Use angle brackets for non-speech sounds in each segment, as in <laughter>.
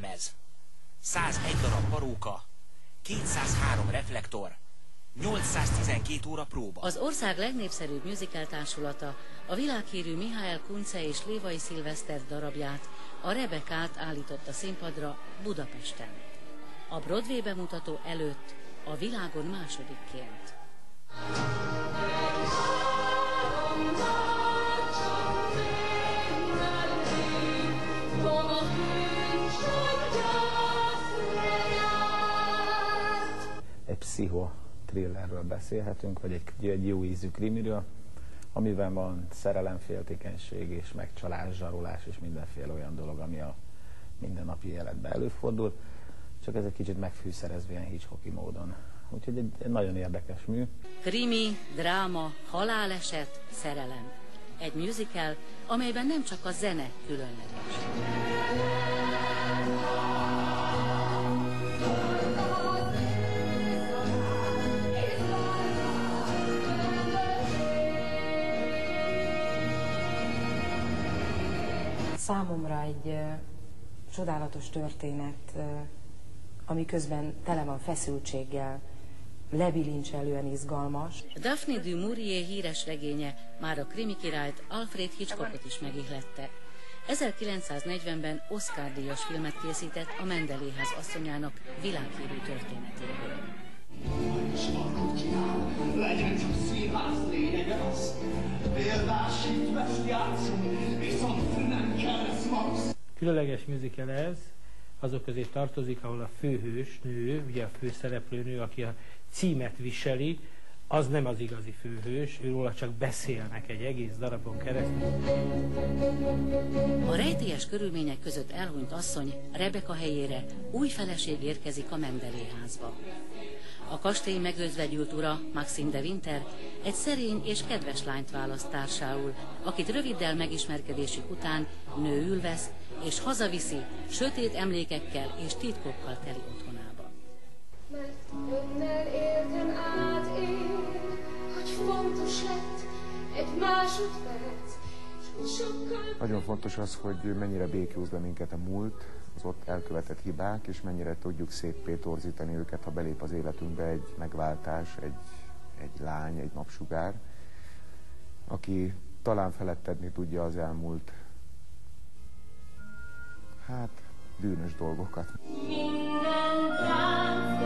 jelmez, 101 darab paróka, 203 reflektor, 812 óra próba. Az ország legnépszerűbb musical társulata a világhírű Mihály Kunce és Lévai Szilveszter darabját, a Rebekát állította színpadra Budapesten. A Broadway bemutató előtt a világon másodikként. Egy pszicho thrillerről beszélhetünk, vagy egy, egy jó ízű krimiről, amiben van szerelemféltékenység és megcsalás, zsarolás és mindenféle olyan dolog, ami a mindennapi életben előfordul, csak ez egy kicsit megfűszerezve ilyen Hitchcocki módon. Úgyhogy egy, egy nagyon érdekes mű. Krimi, dráma, haláleset, szerelem. Egy musical, amelyben nem csak a zene különleges. Számomra egy csodálatos történet, ami közben tele van feszültséggel, lebilincselően izgalmas. Daphne du Maurier híres regénye már a krimi királyt Alfred Hitchcockot is megihlette. 1940-ben Oscar-díjas filmet készített a Mendeléház asszonyának világhírű történetéről. És valakit kíván, legyen csak színház lényege az. Példásít vesz játszunk, viszont nem kell max. Különleges musical ez, azok közé tartozik, ahol a főhős nő, ugye a főszereplőnő, aki a címet viseli, az nem az igazi főhős, őróla csak beszélnek egy egész darabon keresztül. A rejtélyes körülmények között elhunyt asszony Rebeka helyére új feleség érkezik a Mendeléházba. A kastély megözvegyült ura, Maxim de Winter, egy szerény és kedves lányt választ társául, akit röviddel megismerkedésük után nőül vesz, és hazaviszi sötét emlékekkel és titkokkal teli otthonába. Mert önnel éltem át fontos lett egy másodperc, sokkal Nagyon fontos az, hogy mennyire békjóz le minket a múlt, az ott elkövetett hibák, és mennyire tudjuk széppé torzítani őket, ha belép az életünkbe egy megváltás, egy, egy lány, egy napsugár, aki talán feledtetni tudja az elmúlt, hát, bűnös dolgokat. minden táncon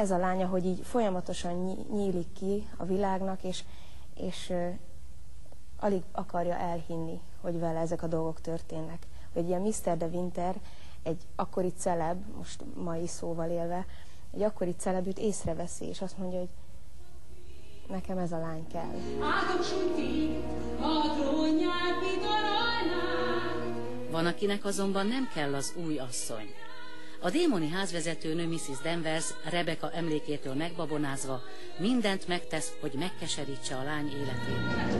ez a lánya, hogy így folyamatosan ny- nyílik ki a világnak, és, és alig akarja elhinni, hogy vele ezek a dolgok történnek. Hogy ilyen Mr. de Winter, egy akkori celeb, most mai szóval élve, egy akkori celeb őt észreveszi, és azt mondja, hogy nekem ez a lány kell. Van, akinek azonban nem kell az új asszony. A démoni házvezetőnő Mrs. Danvers Rebecca emlékétől megbabonázva mindent megtesz, hogy megkeserítse a lány életét.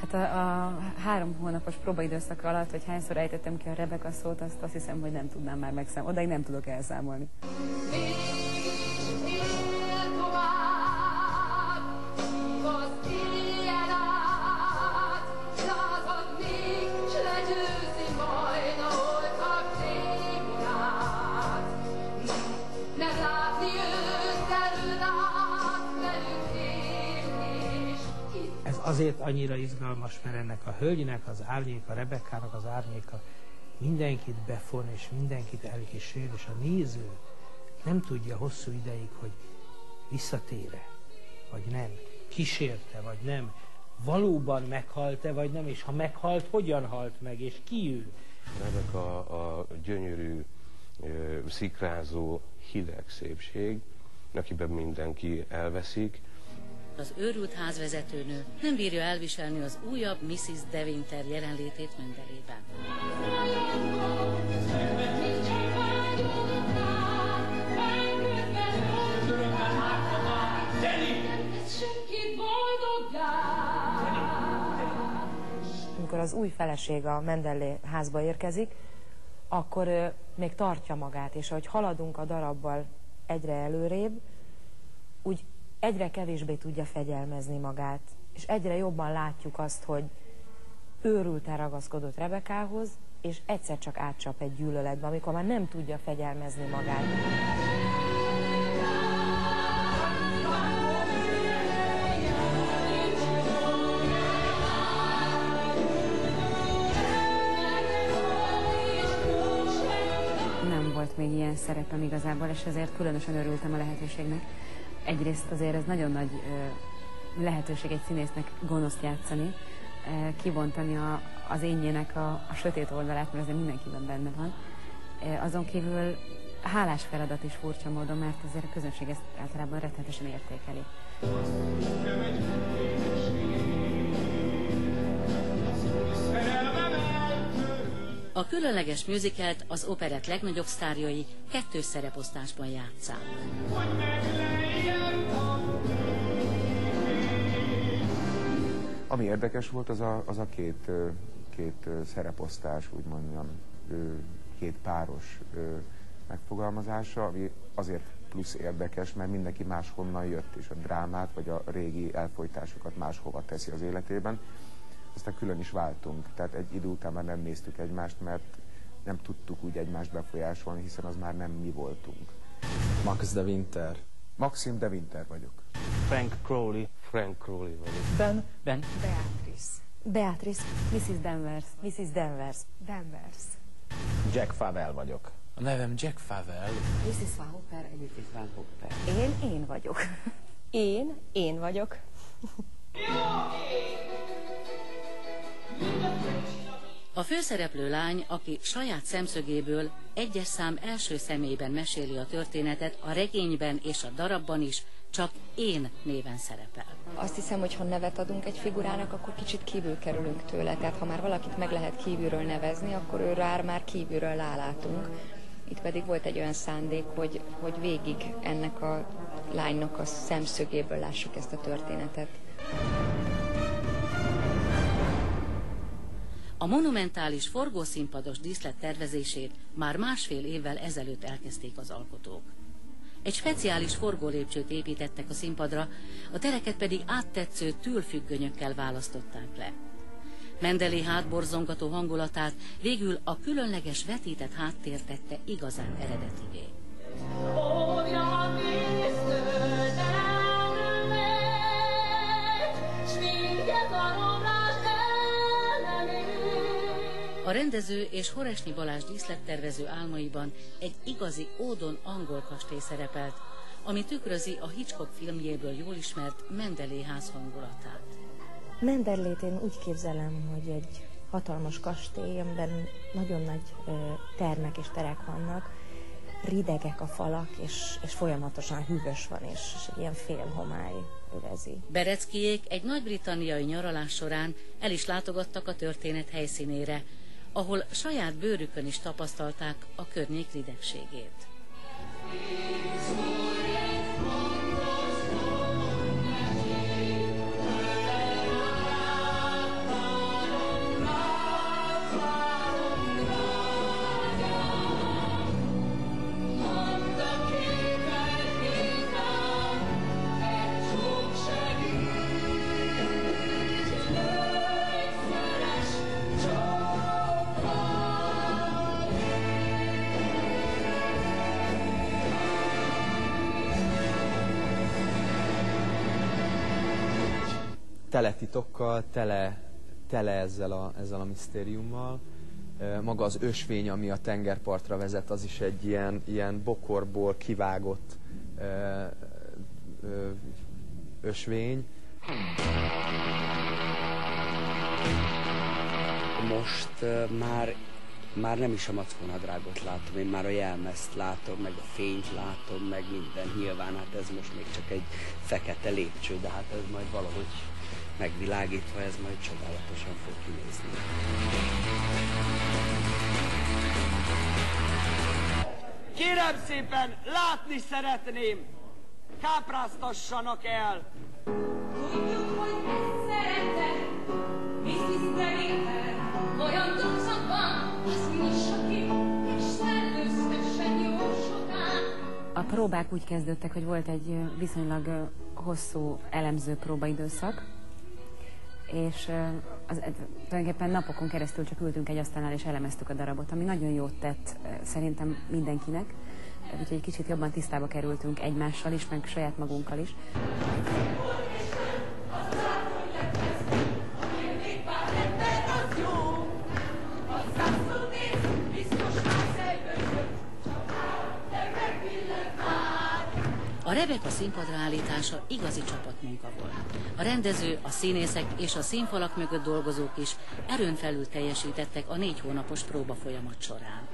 Hát a, a három hónapos próbaidőszak alatt, hogy hányszor ejtettem ki a Rebeka szót, azt azt hiszem, hogy nem tudnám már megszámolni. Odaig nem tudok elszámolni. Azért annyira izgalmas, mert ennek a hölgynek az árnyéka, Rebekának az árnyéka mindenkit befon, és mindenkit elkísér, és a néző nem tudja hosszú ideig, hogy visszatére, vagy nem, kísérte, vagy nem, valóban meghalt-e, vagy nem, és ha meghalt, hogyan halt meg, és ki ő. Rebeka a gyönyörű, ö, szikrázó, hideg szépség, akiben mindenki elveszik, Az őrült házvezetőnő nem bírja elviselni az újabb Mrs. De Winter jelenlétét Mendelében. Amikor az új feleség a Mendellé házba érkezik, akkor ö, még tartja magát, és ahogy haladunk a darabbal egyre előrébb, úgy egyre kevésbé tudja fegyelmezni magát, és egyre jobban látjuk azt, hogy őrülten ragaszkodott Rebekához, és egyszer csak átcsap egy gyűlöletbe, amikor már nem tudja fegyelmezni magát. Nem volt még ilyen szerepem igazából, és ezért különösen örültem a lehetőségnek. Egyrészt azért ez nagyon nagy lehetőség egy színésznek gonoszt játszani, kibontani a, az énjének a, a sötét oldalát, mert azért mindenkiben benne van. Azon kívül hálás feladat is furcsa módon, mert azért a közönség ezt általában rettenetesen értékeli. A különleges musicalt az operett legnagyobb sztárjai kettős szereposztásban játszák. Ami érdekes volt, az a, az a két, két szereposztás, úgy mondjam, két páros megfogalmazása, ami azért plusz érdekes, mert mindenki máshonnan jött, és a drámát vagy a régi elfolytásokat máshova teszi az életében. Aztán külön is váltunk, tehát egy idő után már nem néztük egymást, mert nem tudtuk úgy egymást befolyásolni, hiszen az már nem mi voltunk. Max de Winter. Maxim de Winter vagyok. Frank Crowley. Frank Crowley vagyok. Ben. Ben. Beatrice. Beatrice, Mrs. Danvers. Mrs. Danvers. Danvers. Jack Favel vagyok. A nevem Jack Favel. Mrs. Van Hopper, Mrs. Van Hopper. Én, én vagyok. Én, én vagyok. <laughs> A főszereplő lány, aki saját szemszögéből egyes szám első személyben meséli a történetet, a regényben és a darabban is csak én néven szerepel. Azt hiszem, hogy ha nevet adunk egy figurának, akkor kicsit kívül kerülünk tőle. Tehát ha már valakit meg lehet kívülről nevezni, akkor ő rá már kívülről rálátunk. Itt pedig volt egy olyan szándék, hogy, hogy végig ennek a lánynak a szemszögéből lássuk ezt a történetet. A monumentális forgószínpados díszlet tervezését már másfél évvel ezelőtt elkezdték az alkotók. Egy speciális forgólépcsőt építettek a színpadra, a tereket pedig áttetsző tűlfüggönyökkel választották le. Mendelé hátborzongató hangulatát végül a különleges vetített háttér tette igazán eredetivé. A rendező és Horesnyi Balázs díszlettervező álmaiban egy igazi ódon angol kastély szerepelt, ami tükrözi a Hitchcock filmjéből jól ismert Mendelé ház hangulatát. Menderlét én úgy képzelem, hogy egy hatalmas kastély, amiben nagyon nagy termek és terek vannak, ridegek a falak, és, és folyamatosan hűvös van, és, és ilyen félhomály övezi. Bereckiék egy nagy-britanniai nyaralás során el is látogattak a történet helyszínére, ahol saját bőrükön is tapasztalták a környék ridegségét. Tele titokkal, tele, tele ezzel, a, ezzel a misztériummal. Maga az ösvény, ami a tengerpartra vezet, az is egy ilyen, ilyen bokorból kivágott ö, ö, ösvény. Most uh, már, már nem is a mackonadrágot látom, én már a jelmezt látom, meg a fényt látom, meg minden. Nyilván hát ez most még csak egy fekete lépcső, de hát ez majd valahogy megvilágítva, ez majd csodálatosan fog kinézni. Kérem szépen, látni szeretném! Kápráztassanak el! tudjuk, hogy ezt szereted. Mrs. Deviter, olyan dolgozat van, azt nyissa ki, és szellőztessen jó sokán. A próbák úgy kezdődtek, hogy volt egy viszonylag hosszú elemző próbaidőszak, és az, tulajdonképpen napokon keresztül csak ültünk egy asztalnál és elemeztük a darabot, ami nagyon jót tett szerintem mindenkinek, úgyhogy egy kicsit jobban tisztába kerültünk egymással is, meg saját magunkkal is. Rebeka színpadra állítása igazi csapatmunka volt. A rendező, a színészek és a színfalak mögött dolgozók is erőn felül teljesítettek a négy hónapos próba folyamat során.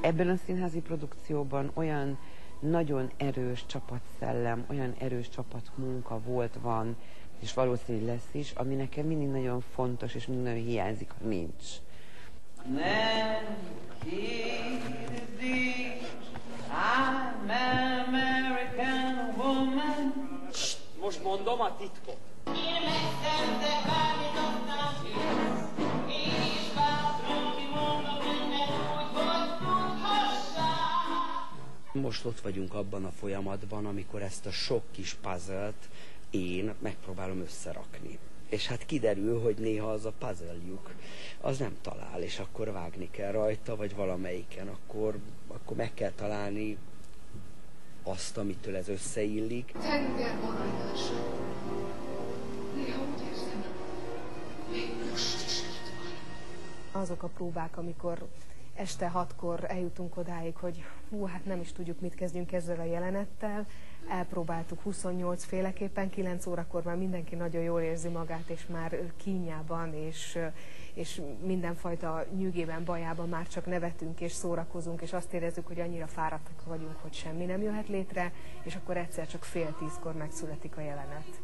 Ebben a színházi produkcióban olyan nagyon erős csapatszellem, olyan erős csapatmunka volt, van, és valószínűleg lesz is, ami nekem mindig nagyon fontos, és mindig nagyon hiányzik, ha nincs. I'm an American woman. Most mondom a titkot. Én Most ott vagyunk abban a folyamatban, amikor ezt a sok kis puzzle-t én megpróbálom összerakni. És hát kiderül, hogy néha az a puzzle-juk az nem talál, és akkor vágni kell rajta, vagy valamelyiken, akkor, akkor meg kell találni azt, amitől ez összeillik. Tenger maradás. Néha úgy érzem, még most is itt van. azok a próbák, amikor este hatkor eljutunk odáig, hogy hú, hát nem is tudjuk, mit kezdjünk ezzel a jelenettel. Elpróbáltuk 28 féleképpen, 9 órakor már mindenki nagyon jól érzi magát, és már kínjában, és, és mindenfajta nyűgében, bajában már csak nevetünk és szórakozunk, és azt érezzük, hogy annyira fáradtak vagyunk, hogy semmi nem jöhet létre, és akkor egyszer csak fél tízkor megszületik a jelenet.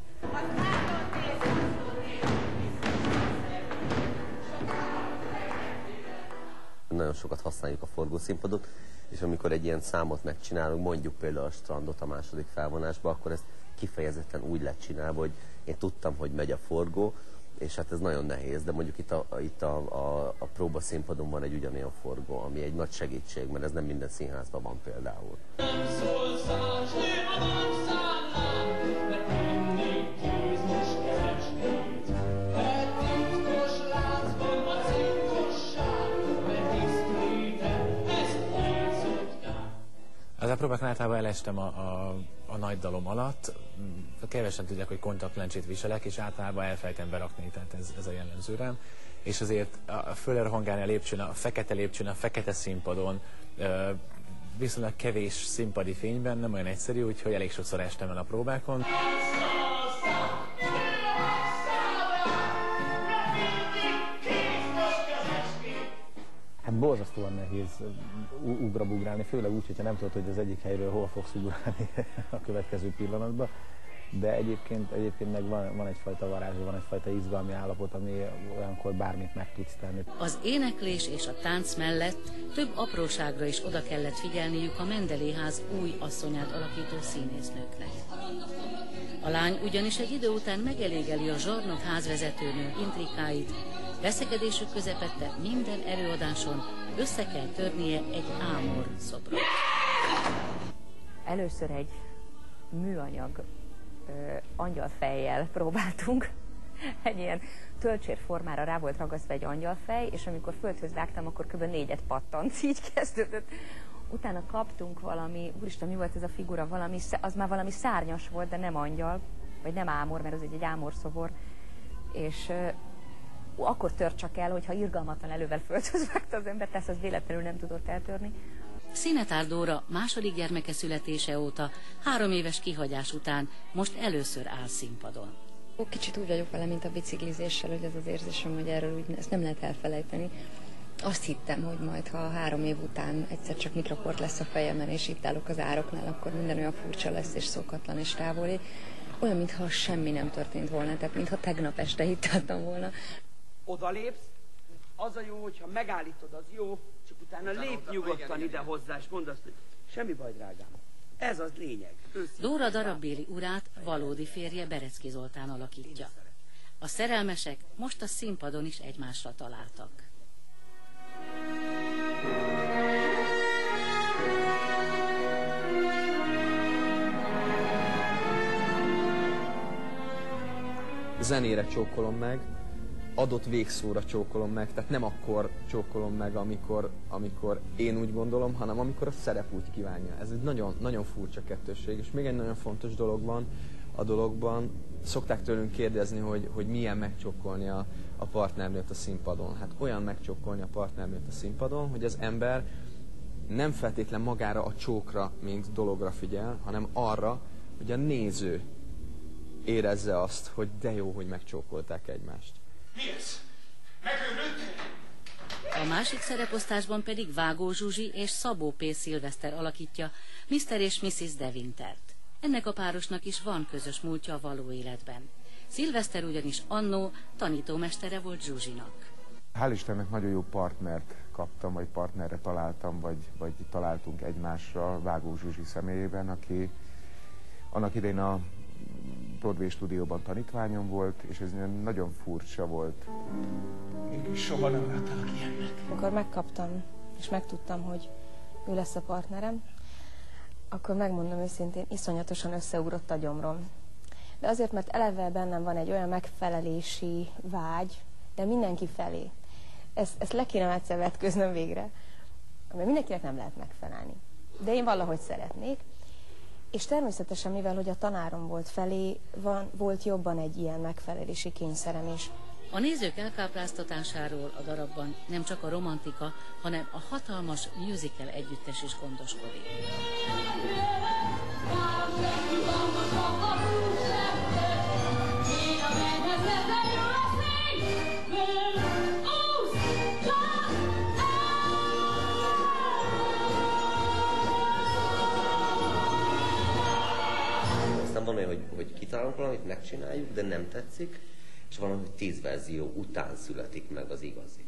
Nagyon sokat használjuk a forgószínpadot, és amikor egy ilyen számot megcsinálunk, mondjuk például a strandot a második felvonásba, akkor ezt kifejezetten úgy lett csinálva, hogy én tudtam, hogy megy a forgó, és hát ez nagyon nehéz, de mondjuk itt a, itt a, a, a próbaszínpadon van egy ugyanolyan forgó, ami egy nagy segítség, mert ez nem minden színházban van például. Nem szól száz, néha nem szállnám, Próbákon általában elestem a, a, a nagy dalom alatt. Kevesen tudják, hogy kontaktlencsét viselek, és általában elfelejtem berakni, tehát ez, ez a jellemző. És azért a, a fölle hangálni a lépcsőn, a fekete lépcsőn, a fekete színpadon, viszonylag kevés színpadi fényben, nem olyan egyszerű, úgyhogy elég sokszor estem el a próbákon. Borzasztóan nehéz ugrabugrálni, főleg úgy, hogyha nem tudod, hogy az egyik helyről hol fogsz ugrálni <laughs> a következő pillanatban. De egyébként, egyébként meg van, van egyfajta varázs, van egyfajta izgalmi állapot, ami olyankor bármit meg tudsz tenni. Az éneklés és a tánc mellett több apróságra is oda kellett figyelniük a Mendeléház új asszonyát alakító színésznőknek. A lány ugyanis egy idő után megelégeli a zsarnok házvezetőnő intrikáit, veszekedésük közepette minden előadáson össze kell törnie egy ámor szobrot. Először egy műanyag ö, angyalfejjel próbáltunk. Egy ilyen töltsér formára rá volt ragasztva egy angyalfej, és amikor földhöz vágtam, akkor kb. négyet pattant, <laughs> így kezdődött. Utána kaptunk valami, úristen, mi volt ez a figura, valami, az már valami szárnyas volt, de nem angyal, vagy nem ámor, mert az egy, egy ámorszobor. És akkor tört csak el, hogyha irgalmatlan elővel földhöz vágta az ember, tehát az véletlenül nem tudott eltörni. Szinetár Dóra második gyermeke születése óta, három éves kihagyás után most először áll színpadon. Kicsit úgy vagyok vele, mint a biciklizéssel, hogy ez az érzésem, hogy erről úgy ezt nem lehet elfelejteni. Azt hittem, hogy majd, ha három év után egyszer csak mikroport lesz a fejemen, és itt állok az ároknál, akkor minden olyan furcsa lesz, és szokatlan, és távoli. olyan, mintha semmi nem történt volna, tehát mintha tegnap este itt álltam volna. Odalépsz, az a jó, hogyha megállítod, az jó, csak utána lép nyugodtan ide hozzá, és mondd azt, hogy semmi baj, drágám. Ez az lényeg. Őszintén. Dóra darabbéli urát valódi férje Berecki Zoltán alakítja. A szerelmesek most a színpadon is egymásra találtak. zenére csókolom meg, adott végszóra csókolom meg, tehát nem akkor csókolom meg, amikor, amikor én úgy gondolom, hanem amikor a szerep úgy kívánja. Ez egy nagyon, nagyon furcsa kettőség, és még egy nagyon fontos dolog van a dologban. Szokták tőlünk kérdezni, hogy, hogy milyen megcsókolni a, a partnernőt a színpadon. Hát olyan megcsókolni a partnernőt a színpadon, hogy az ember nem feltétlen magára a csókra, mint dologra figyel, hanem arra, hogy a néző érezze azt, hogy de jó, hogy megcsókolták egymást. Mi ez? Megőrültél? A másik szereposztásban pedig Vágó Zsuzsi és Szabó P. Szilveszter alakítja Mr. és Mrs. Devintert. Ennek a párosnak is van közös múltja a való életben. Szilveszter ugyanis annó tanítómestere volt Zsuzsinak. Hál' Istennek nagyon jó partnert kaptam, vagy partnerre találtam, vagy, vagy találtunk egymásra Vágó Zsuzsi személyében, aki annak idején a Broadway stúdióban tanítványom volt, és ez nagyon furcsa volt. Mégis soha nem láttalak ilyennek. Amikor megkaptam, és megtudtam, hogy ő lesz a partnerem, akkor megmondom őszintén, iszonyatosan összeugrott a gyomrom. De azért, mert eleve bennem van egy olyan megfelelési vágy, de mindenki felé. Ezt, ezt le kéne egyszer vetköznöm végre, mert mindenkinek nem lehet megfelelni. De én valahogy szeretnék, és természetesen, mivel hogy a tanárom volt felé, van, volt jobban egy ilyen megfelelési kényszerem is. A nézők elkápráztatásáról a darabban nem csak a romantika, hanem a hatalmas musical együttes is gondoskodik. Van olyan, hogy, hogy kitalálunk valamit, megcsináljuk, de nem tetszik, és van, hogy tíz verzió után születik meg az igazi.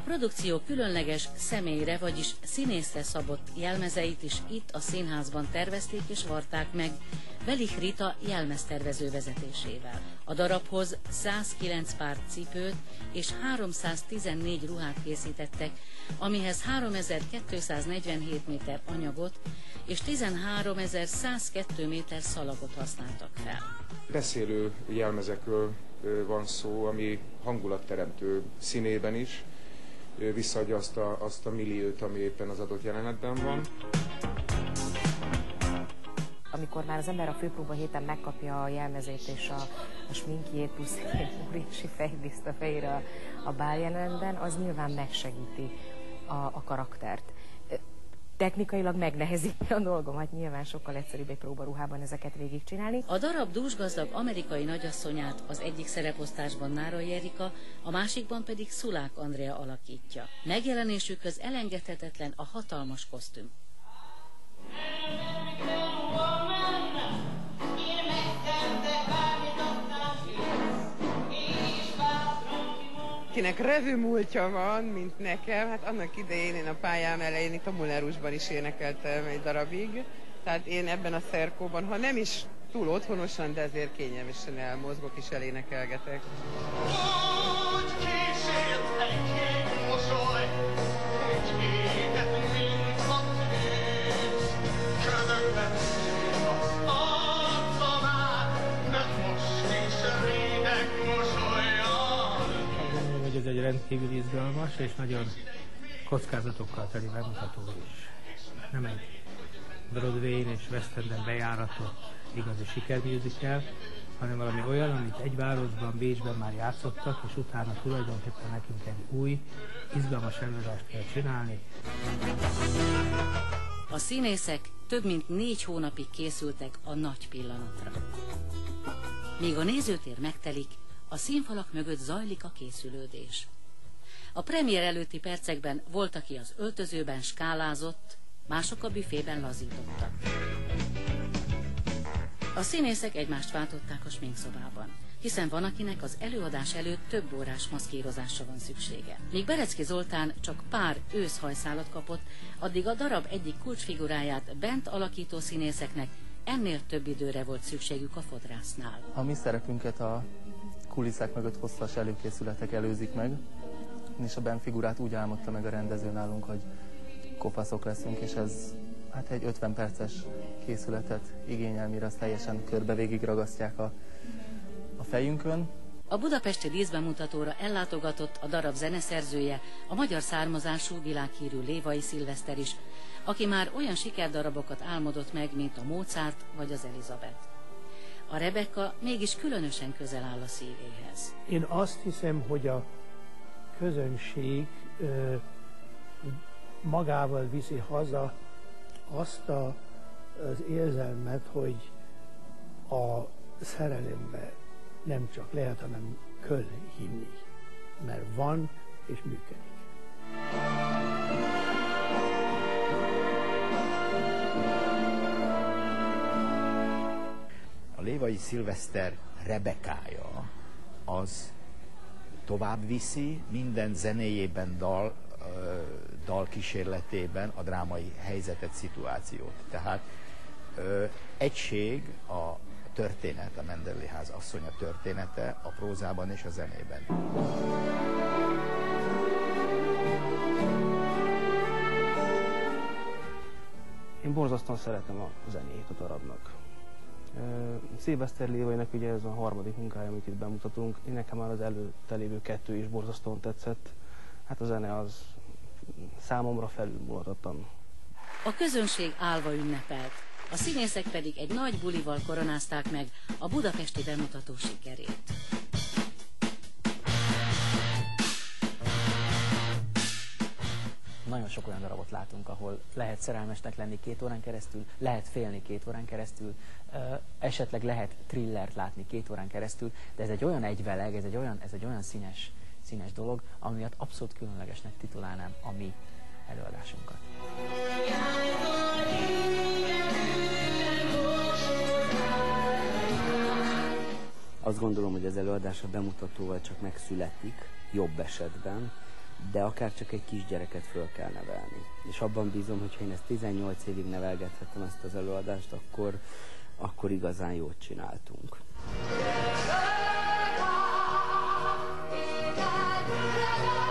A produkció különleges személyre, vagyis színészre szabott jelmezeit is itt a színházban tervezték és varták meg, Velich Rita jelmeztervező vezetésével. A darabhoz 109 pár cipőt és 314 ruhát készítettek, amihez 3247 méter anyagot és 13102 méter szalagot használtak fel. Beszélő jelmezekről van szó, ami hangulatteremtő színében is, visszaadja azt a, azt a milliót, ami éppen az adott jelenetben van. amikor már az ember a főpróba héten megkapja a jelmezét és a, a sminkjét, plusz egy óriási fejdiszt a fejére a, a báljelenetben, az nyilván megsegíti a, a karaktert. Technikailag megnehezíti a dolgomat, nyilván sokkal egyszerűbb egy próbaruhában ezeket végigcsinálni. A darab dúsgazdag amerikai nagyasszonyát az egyik szereposztásban Nárai Erika, a másikban pedig Szulák Andrea alakítja. Megjelenésükhöz elengedhetetlen a hatalmas kosztüm. Kinek revű múltja van, mint nekem, hát annak idején én a pályám elején itt a Mulnerusban is énekeltem egy darabig, tehát én ebben a szerkóban, ha nem is túl otthonosan, de azért kényelmesen elmozgok és elénekelgetek. Úgy rendkívül izgalmas és nagyon kockázatokkal teli bemutató is. Nem egy Broadway-n és West Enden bejáratott igazi sikermusical, hanem valami olyan, amit egy városban, Bécsben már játszottak, és utána tulajdonképpen nekünk egy új, izgalmas előadást kell csinálni. A színészek több mint négy hónapig készültek a nagy pillanatra. Míg a nézőtér megtelik, a színfalak mögött zajlik a készülődés. A premier előtti percekben volt, aki az öltözőben skálázott, mások a büfében lazítottak. A színészek egymást váltották a sminkszobában, hiszen van, akinek az előadás előtt több órás maszkírozásra van szüksége. Míg Berecki Zoltán csak pár őszhajszálat kapott, addig a darab egyik kulcsfiguráját bent alakító színészeknek ennél több időre volt szükségük a fodrásznál. A mi szerepünket a kulisszák mögött hosszas előkészületek előzik meg, és a Ben figurát úgy álmodta meg a rendező nálunk, hogy kopaszok leszünk, és ez hát egy 50 perces készületet igényel, mire azt teljesen körbe végig ragasztják a, a fejünkön. A budapesti díszbemutatóra ellátogatott a darab zeneszerzője, a magyar származású világhírű Lévai Szilveszter is, aki már olyan sikerdarabokat álmodott meg, mint a Mozart vagy az Elizabeth. A Rebecca mégis különösen közel áll a szívéhez. Én azt hiszem, hogy a közönség ö, magával viszi haza azt a, az érzelmet, hogy a szerelembe nem csak lehet, hanem kell hinni, mert van és működik. A Lévai Szilveszter Rebekája az tovább viszi minden zenéjében, dal, dal kísérletében a drámai helyzetet, szituációt. Tehát ö, egység a történet, a Mendelli ház asszonya története a prózában és a zenében. Én borzasztóan szeretem a zenét a darabnak. Szilveszter Lévainak ugye ez a harmadik munkája, amit itt bemutatunk. Én nekem már az előtte lévő kettő is borzasztóan tetszett. Hát a zene az számomra felülmúlhatatlan. A közönség álva ünnepelt, a színészek pedig egy nagy bulival koronázták meg a budapesti bemutató sikerét. Nagyon sok olyan darabot látunk, ahol lehet szerelmesnek lenni két órán keresztül, lehet félni két órán keresztül, esetleg lehet thrillert látni két órán keresztül, de ez egy olyan egyveleg, ez egy olyan, ez egy olyan színes, színes dolog, ami miatt abszolút különlegesnek titulálnám a mi előadásunkat. Azt gondolom, hogy az előadás a bemutatóval csak megszületik, jobb esetben, de akár csak egy kisgyereket föl kell nevelni. És abban bízom, hogy ha én ezt 18 évig nevelgethettem ezt az előadást, akkor, akkor igazán jót csináltunk. Yeah.